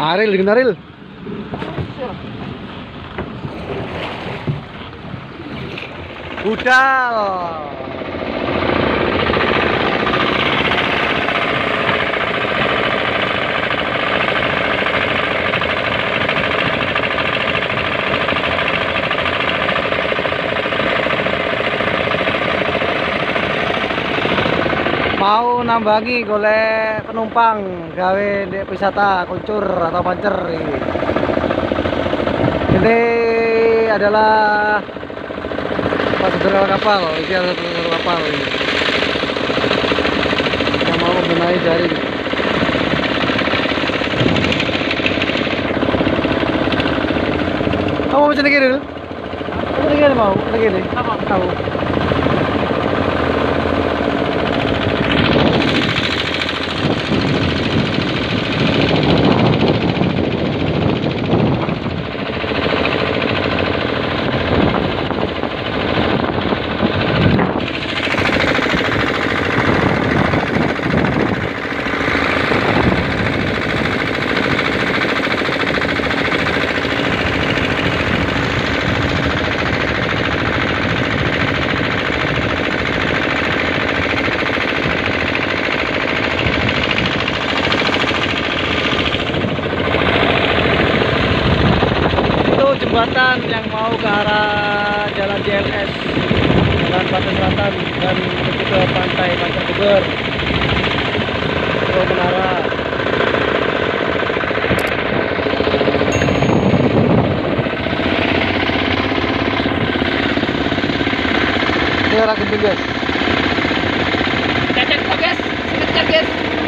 Aril, gini Aril. Budal. mau nambangi golek penumpang gawe di wisata kuncur atau pancer ini. ini adalah pasir kapal ini adalah kapal ini yang mau membenahi jaring kamu mau cendek dulu? Cendek mau? Cendek gini? Apa? Jembatan yang mau ke arah jalan JLS jalan Pantai Selatan dan menuju ke pantai Pantai Bogor. Pulau Menara. Ini arah Genting guys Cecek kok guys, cecek guys.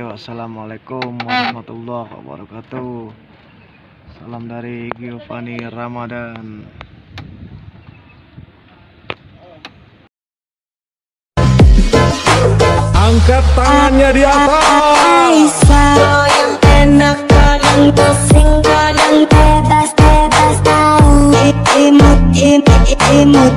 Wassalamualaikum warahmatullahi wabarakatuh. Salam dari Giovanni Ramadan. Angkat tangannya di atas. yang enak kadang pusing kadang bebas bebas tahu imut imut imut.